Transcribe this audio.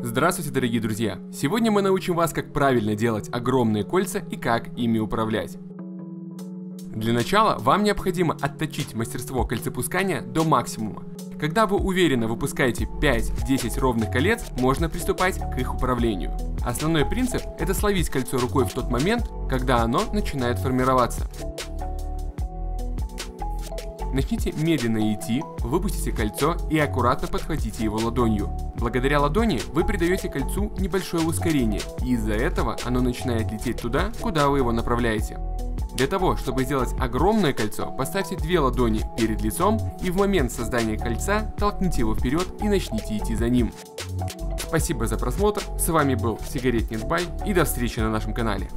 Здравствуйте, дорогие друзья! Сегодня мы научим вас, как правильно делать огромные кольца и как ими управлять. Для начала вам необходимо отточить мастерство кольцепускания до максимума. Когда вы уверенно выпускаете 5-10 ровных колец, можно приступать к их управлению. Основной принцип – это словить кольцо рукой в тот момент, когда оно начинает формироваться. Начните медленно идти, выпустите кольцо и аккуратно подхватите его ладонью. Благодаря ладони вы придаете кольцу небольшое ускорение, и из-за этого оно начинает лететь туда, куда вы его направляете. Для того, чтобы сделать огромное кольцо, поставьте две ладони перед лицом и в момент создания кольца толкните его вперед и начните идти за ним. Спасибо за просмотр, с вами был Сигаретник Бай и до встречи на нашем канале.